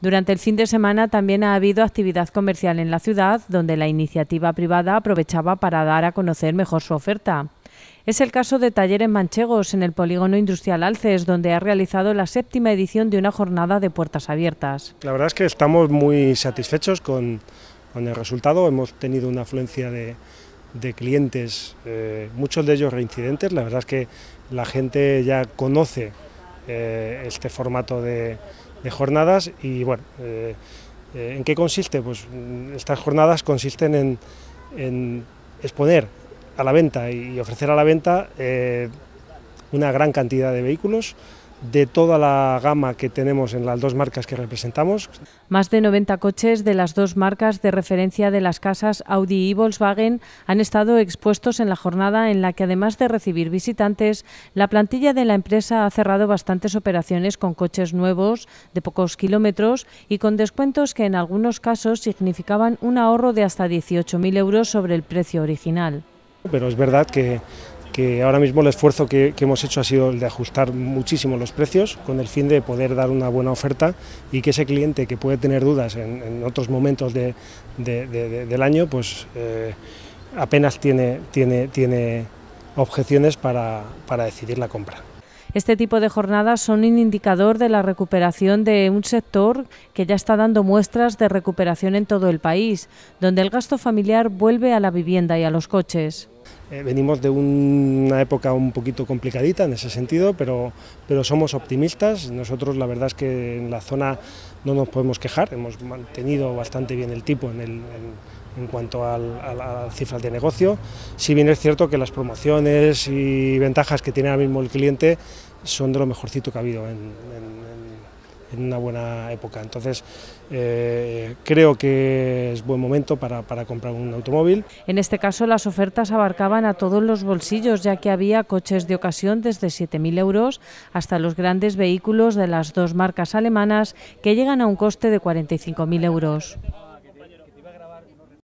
Durante el fin de semana también ha habido actividad comercial en la ciudad, donde la iniciativa privada aprovechaba para dar a conocer mejor su oferta. Es el caso de Talleres Manchegos en el Polígono Industrial Alces, donde ha realizado la séptima edición de una jornada de puertas abiertas. La verdad es que estamos muy satisfechos con, el resultado. Hemos tenido una afluencia de, clientes, eh, muchos de ellos reincidentes. La verdad es que la gente ya conoce eh, este formato de, jornadas y bueno, eh, ¿en qué consiste? Pues estas jornadas consisten en exponer a la venta y ofrecer a la venta eh, una gran cantidad de vehículos de toda la gama que tenemos en las dos marcas que representamos. Más de 90 coches de las dos marcas de referencia de las casas Audi y Volkswagen han estado expuestos en la jornada en la que además de recibir visitantes, la plantilla de la empresa ha cerrado bastantes operaciones con coches nuevos de pocos kilómetros y con descuentos que en algunos casos significaban un ahorro de hasta 18.000 euros sobre el precio original. Pero es verdad que, ahora mismo el esfuerzo que, hemos hecho ha sido el de ajustar muchísimo los precios con el fin de poder dar una buena oferta y que ese cliente que puede tener dudas en, otros momentos del año, pues eh, apenas tiene, tiene, tiene objeciones para, para decidir la compra. Este tipo de jornadas son un indicador de la recuperación de un sector que ya está dando muestras de recuperación en todo el país, donde el gasto familiar vuelve a la vivienda y a los coches. Eh, venimos de una época un poquito complicadita en ese sentido, pero, pero somos optimistas. Nosotros la verdad es que en la zona no nos podemos quejar, hemos mantenido bastante bien el tipo en, el, en, cuanto a las cifras de negocio. Si bien es cierto que las promociones y ventajas que tiene ahora mismo el cliente son de lo mejorcito que ha habido en una buena época. Entonces, eh, creo que es buen momento para, para, comprar un automóvil. En este caso, las ofertas abarcaban a todos los bolsillos, ya que había coches de ocasión desde 7.000 euros hasta los grandes vehículos de las dos marcas alemanas que llegan a un coste de 45.000 euros.